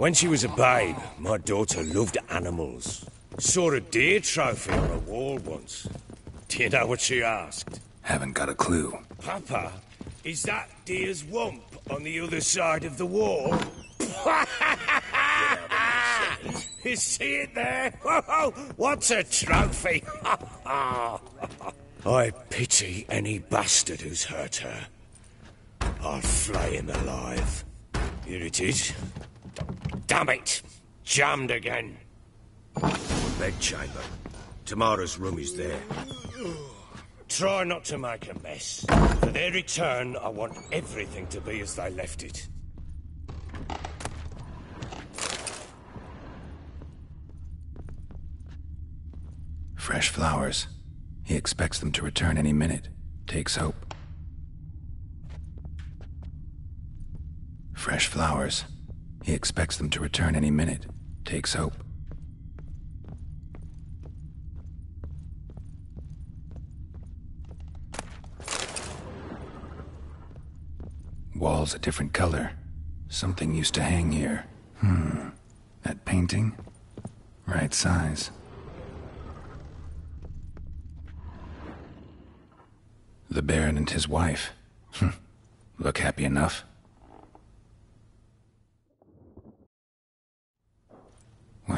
When she was a babe, my daughter loved animals. Saw a deer trophy on a wall once. Do you know what she asked? Haven't got a clue. Papa, is that deer's wump on the other side of the wall? you see it there? Whoa, what's a trophy? I pity any bastard who's hurt her. I'll flay him alive. Here it is. Damn it! Jammed again. Bedchamber. Tamara's room is there. Try not to make a mess. For their return, I want everything to be as they left it. Fresh flowers. He expects them to return any minute. Takes hope. Fresh flowers. He expects them to return any minute. Takes hope. Walls a different color. Something used to hang here. Hmm. That painting? Right size. The Baron and his wife. Look happy enough.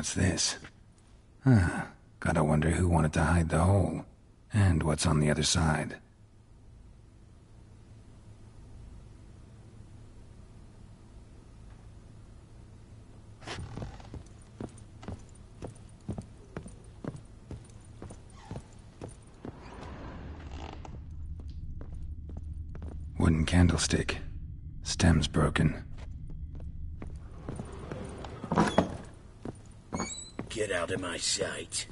What's this? Huh. Gotta wonder who wanted to hide the hole. And what's on the other side. Wooden candlestick. Stem's broken. Get out of my sight.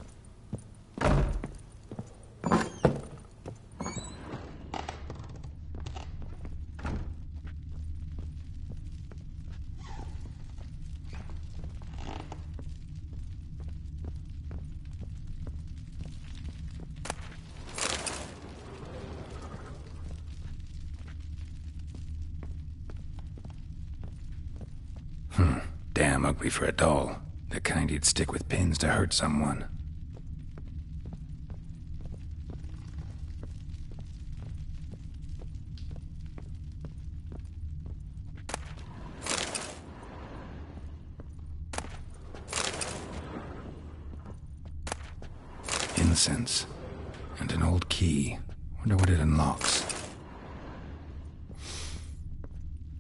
Hmm. Damn ugly for a doll. The kind you'd stick with pins to hurt someone. Incense. And an old key. Wonder what it unlocks.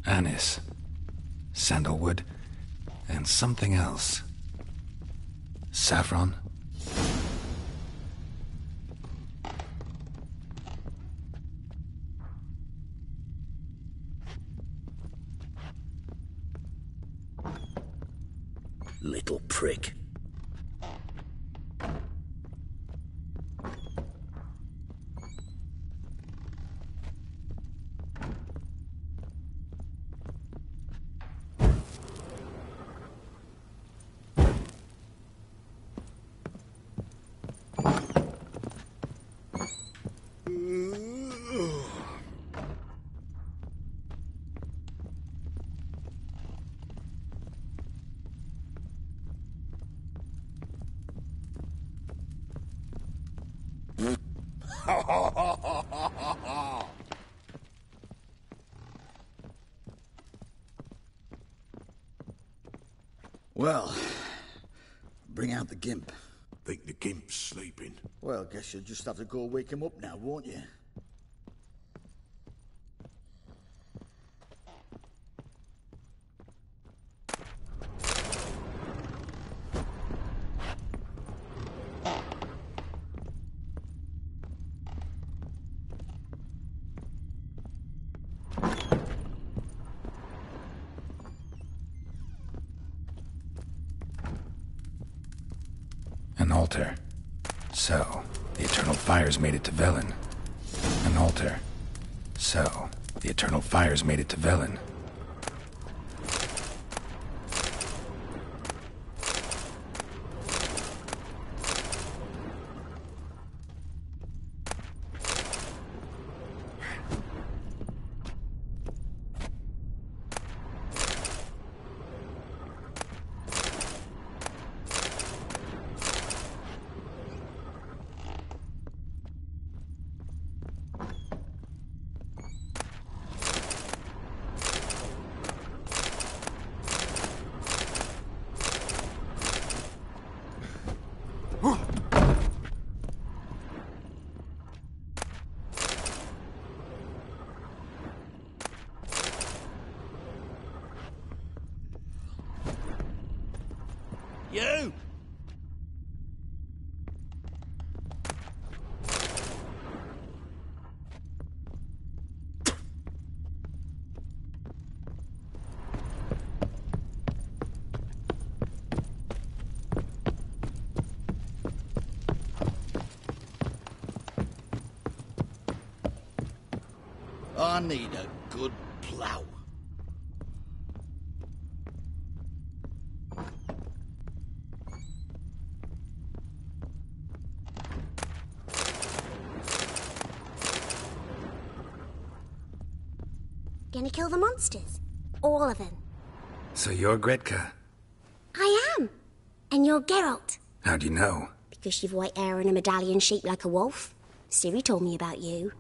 Anise. Sandalwood. And something else. Saffron? Little prick. Well, bring out the gimp. Think the gimp's sleeping. Well, guess you'll just have to go wake him up now, won't you? Altar. So, the Eternal Fires made it to Velen. An altar. So, the Eternal Fires made it to Velen. I need a good plough. Gonna kill the monsters? All of them. So you're Gretka. I am. And you're Geralt. How do you know? Because you've white hair and a medallion shaped like a wolf. Ciri told me about you.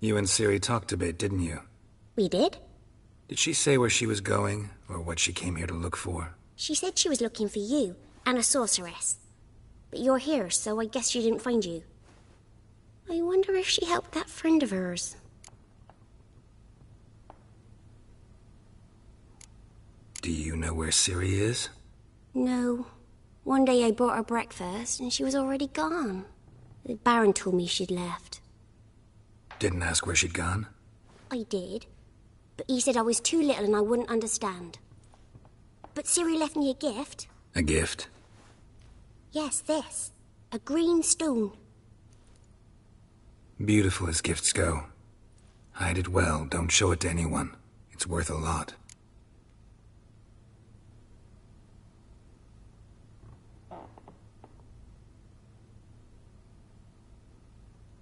You and Ciri talked a bit, didn't you? We did? Did she say where she was going, or what she came here to look for? She said she was looking for you and a sorceress. But you're here, so I guess she didn't find you. I wonder if she helped that friend of hers. Do you know where Ciri is? No. One day I brought her breakfast and she was already gone. The Baron told me she'd left. Didn't ask where she'd gone? I did. But he said I was too little and I wouldn't understand. But Ciri left me a gift. A gift? Yes, this. A green stone. Beautiful as gifts go. Hide it well, don't show it to anyone. It's worth a lot.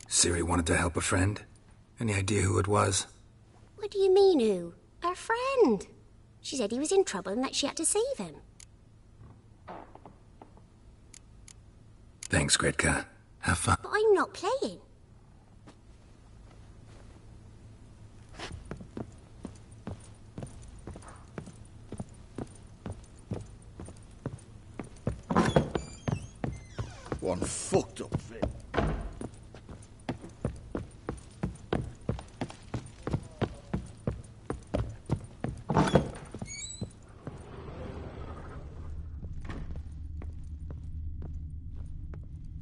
Ciri wanted to help a friend? Any idea who it was? What do you mean, who? Her friend. She said he was in trouble and that she had to save him. Thanks, Gretka. Have fun. But I'm not playing. One fucked up fit.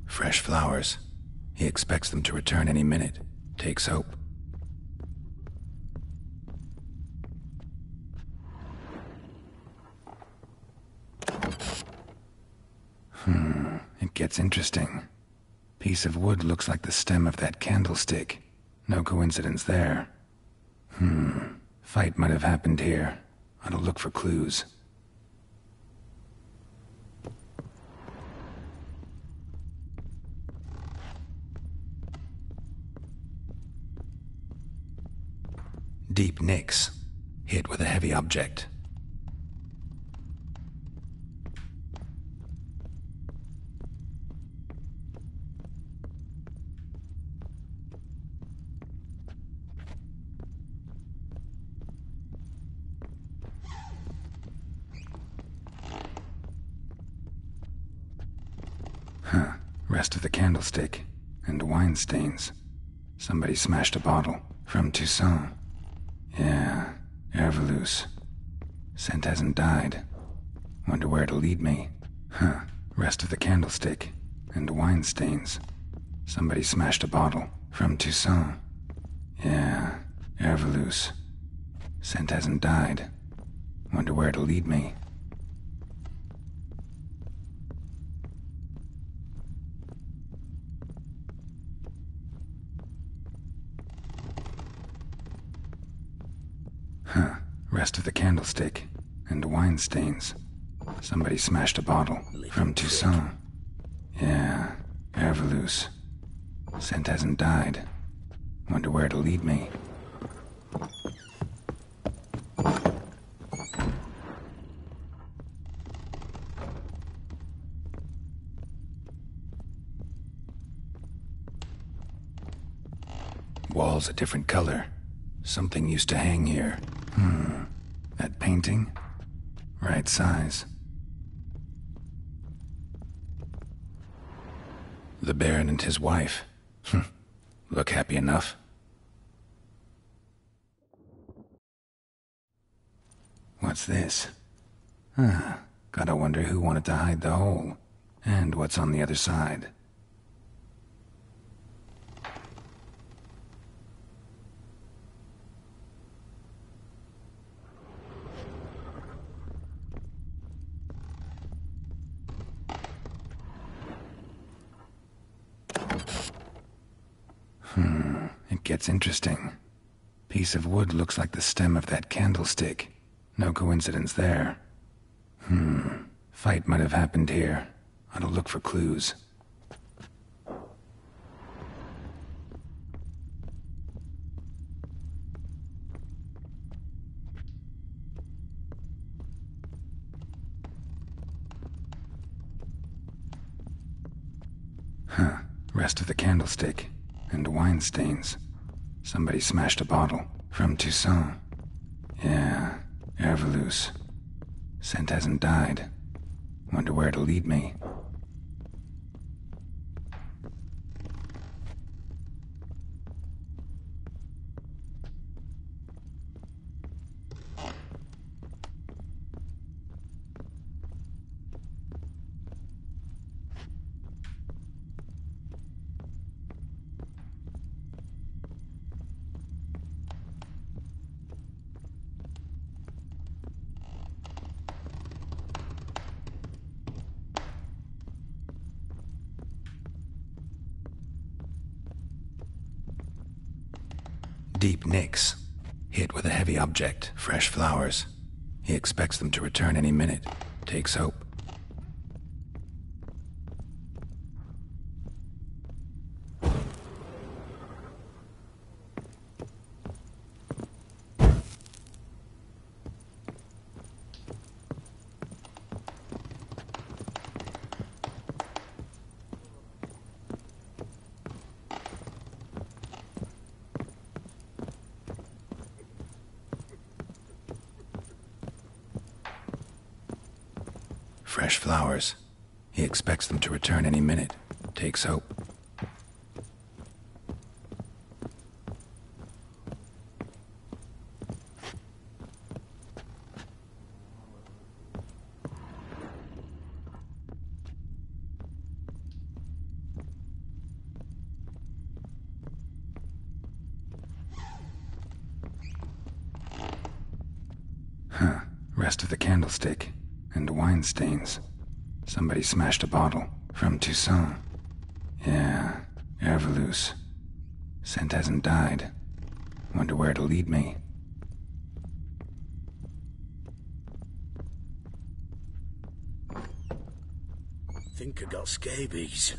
Fresh flowers. He expects them to return any minute. Takes hope. Hmm, it gets interesting. Piece of wood looks like the stem of that candlestick. No coincidence there. Hmm, fight might have happened here. I'll look for clues. Deep. Hit with a heavy object. Huh. Rest of the candlestick. And wine stains. Somebody smashed a bottle. From Toussaint. Yeah, Erveluce. Scent hasn't died. Wonder where it'll lead me. Huh. Rest of the candlestick. And wine stains. Somebody smashed a bottle. From Toussaint. Yeah, Erveluce. Scent hasn't died. Wonder where it'll lead me. Huh. Rest of the candlestick. And wine stains. Somebody smashed a bottle. From Toussaint. Yeah, Erveluce. Scent hasn't died. Wonder where it'll lead me. Walls a different color. Something used to hang here. Hmm. That painting? Right size. The Baron and his wife. Hmm. Look happy enough. What's this? Ah, gotta wonder who wanted to hide the hole. And what's on the other side. Gets interesting. Piece of wood looks like the stem of that candlestick. No coincidence there. Hmm. Fight might have happened here. To look for clues. Huh. Rest of the candlestick. And wine stains. Somebody smashed a bottle. From Toussaint. Yeah. Erveluce. Scent hasn't died. Wonder where it'll lead me. Fresh flowers. He expects them to return any minute. Takes hope. Fresh flowers. He expects them to return any minute. Takes hope. Huh. Rest of the candlestick. And wine stains. Somebody smashed a bottle. From Toussaint. Yeah. Erveluce. Scent hasn't died. Wonder where it'll lead me. Think I got scabies.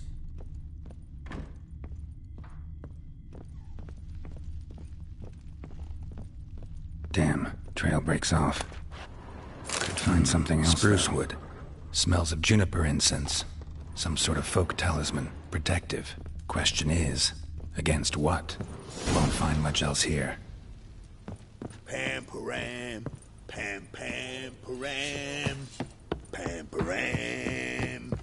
Damn. Trail breaks off. Could find something else. Spruce wood. Smells of juniper incense. Some sort of folk talisman. Protective. Question is, against what? Won't find much else here. Pam param, pam pam param, pam param.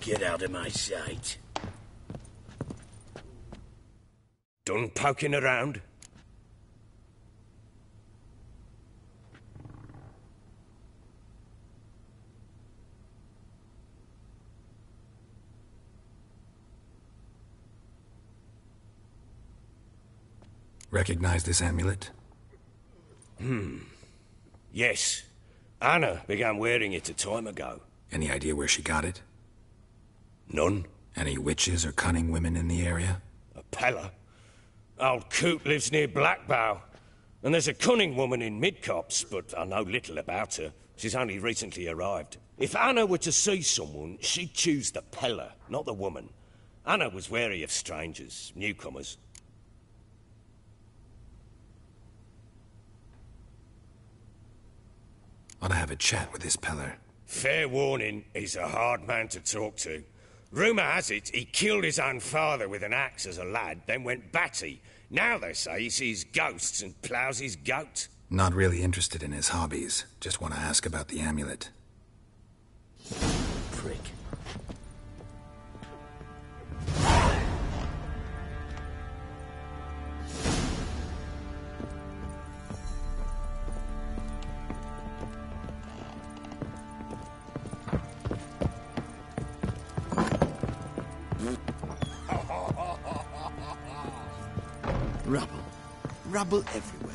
Get out of my sight. Done poking around? Recognize this amulet? Hmm. Yes. Anna began wearing it a time ago. Any idea where she got it? None. Any witches or cunning women in the area? A Peller. Old Coot lives near Blackbough. And there's a cunning woman in Midcopse, but I know little about her. She's only recently arrived. If Anna were to see someone, she'd choose the Peller, not the woman. Anna was wary of strangers, newcomers. Ought to have a chat with this Peller. Fair warning, he's a hard man to talk to. Rumour has it he killed his own father with an axe as a lad, then went batty. Now they say he sees ghosts and ploughs his goat. Not really interested in his hobbies. Just want to ask about the amulet. trouble everywhere.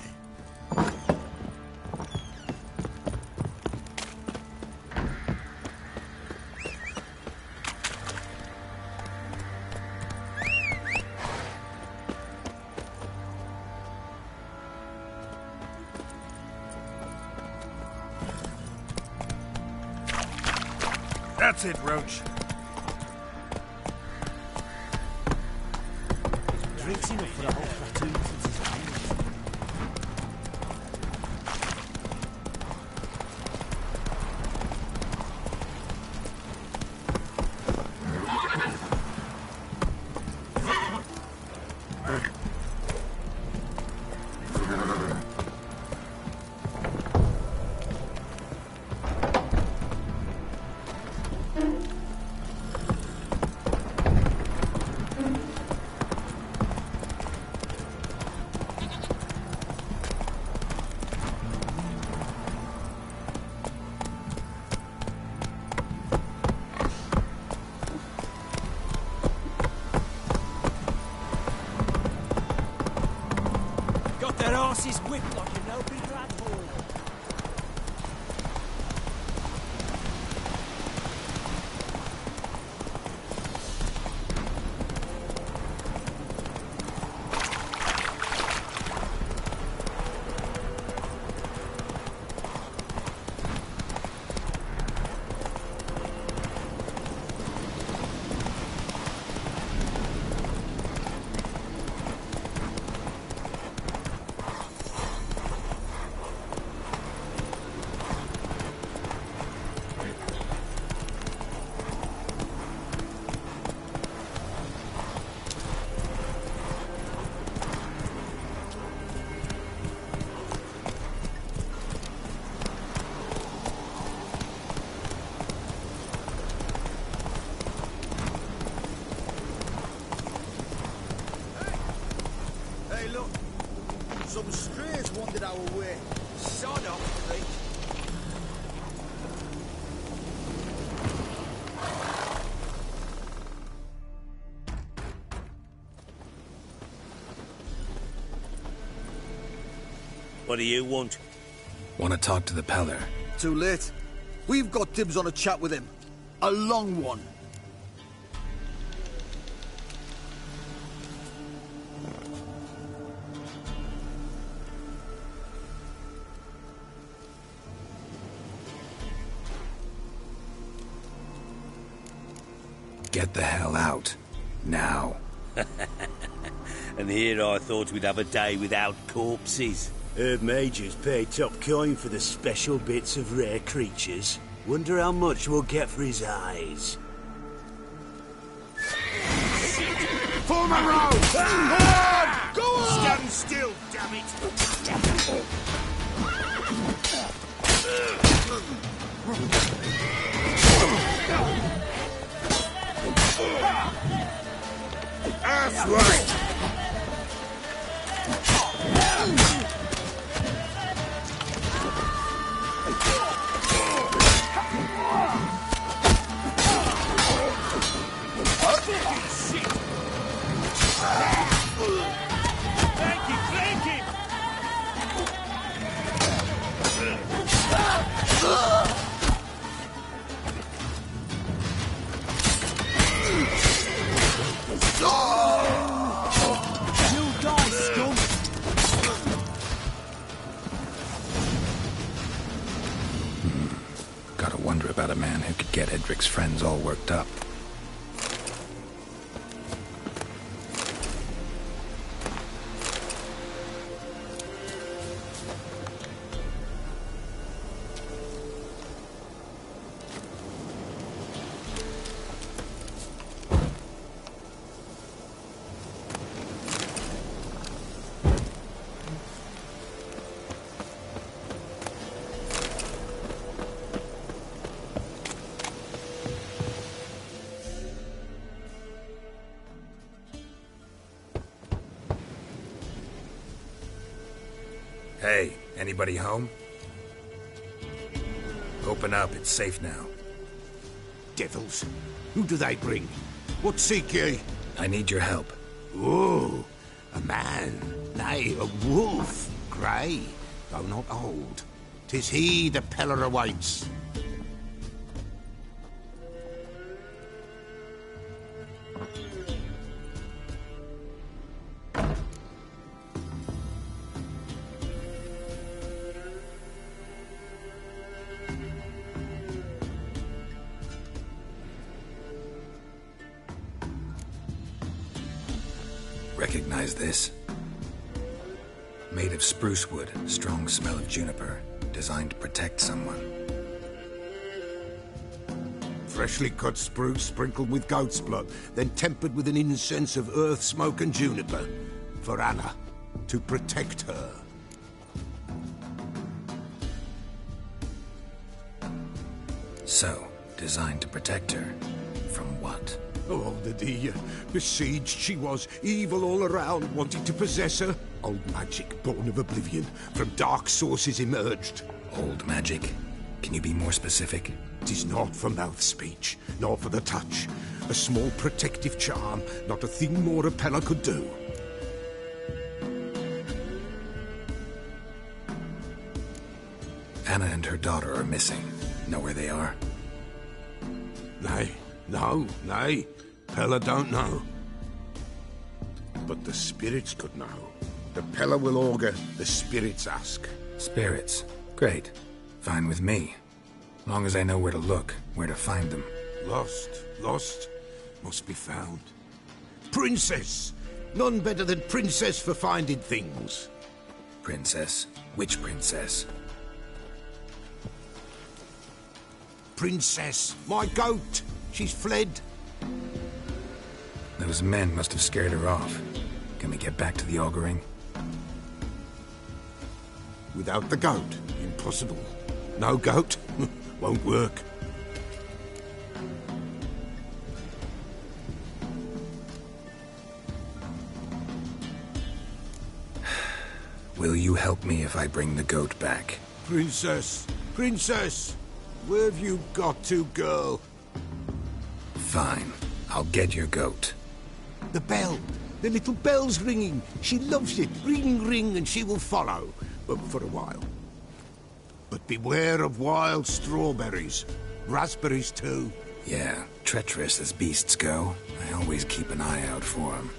That's it, Roach. What do you want? Want to talk to the Peller? Too late. We've got dibs on a chat with him. A long one. Get the hell out. Now. And here I thought we'd have a day without corpses. Herb Majors pay top coin for the special bits of rare creatures. Wonder how much we'll get for his eyes. Form a row! Go on! Stand still, damn it! That's right! Thank anybody home? Open up, it's safe now. Devils. Who do they bring? What seek ye? I need your help. Oh, a man. Nay, a wolf. Grey, though not old. Tis he the Peller awaits. Strong smell of juniper, designed to protect someone. Freshly cut spruce sprinkled with goat's blood, then tempered with an incense of earth, smoke, and juniper. For Anna, to protect her. So, designed to protect her. From what? Oh, the dear. Besieged she was, evil all around, wanting to possess her. Old magic, born of oblivion, from dark sources emerged. Old magic? Can you be more specific? Tis not for mouth speech, nor for the touch. A small protective charm, not a thing more a Peller could do. Anna and her daughter are missing. Know where they are? Nay, no, nay. Peller don't know. But the spirits could know. The Peller will augur, the spirits ask. Spirits. Great. Fine with me. Long as I know where to look, where to find them. Lost, lost, must be found. Princess! None better than Princess for finding things. Princess? Which princess? Princess, my goat! She's fled. Those men must have scared her off. Can we get back to the auguring? Without the goat, impossible. No goat, won't work. Will you help me if I bring the goat back? Princess, princess! Where have you got to, girl? Fine. I'll get your goat. The bell. The little bell's ringing. She loves it. Ring, ring, and she will follow. For a while. But beware of wild strawberries. Raspberries, too. Yeah, treacherous as beasts go. I always keep an eye out for them.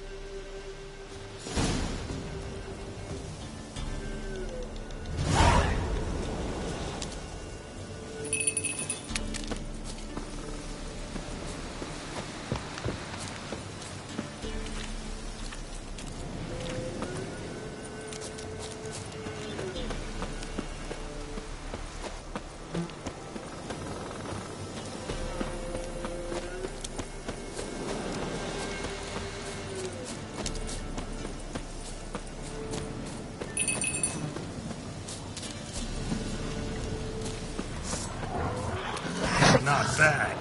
Not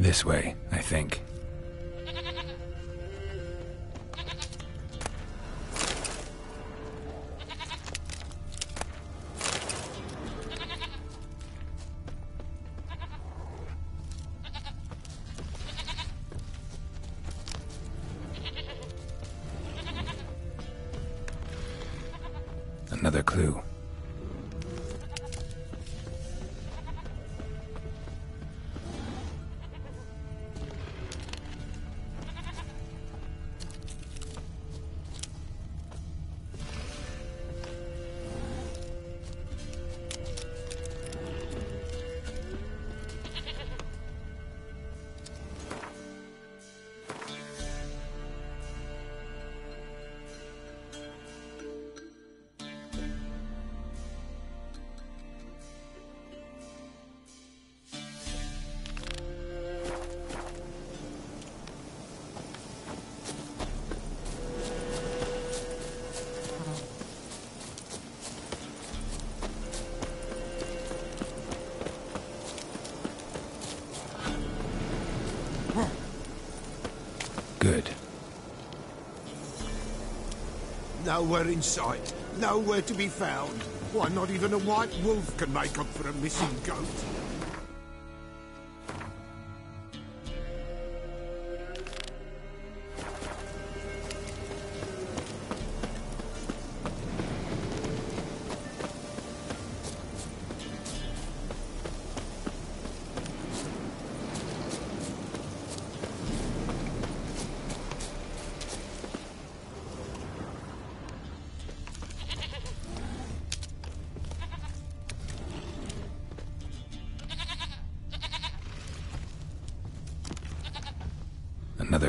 This way, I think. Nowhere in sight. Nowhere to be found. Why, not even a white wolf can make up for a missing goat.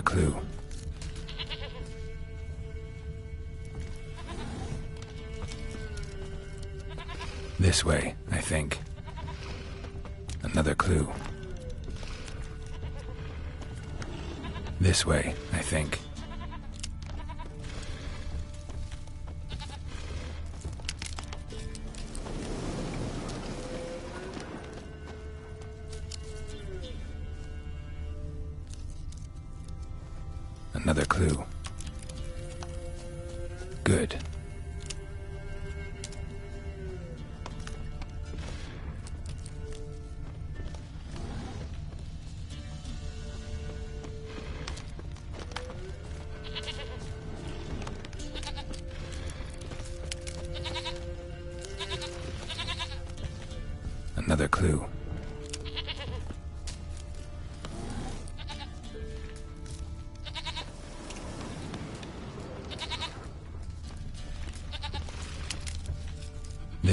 Clue. This way, I think. Another clue. This way, I think. Another clue. Good.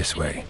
This way.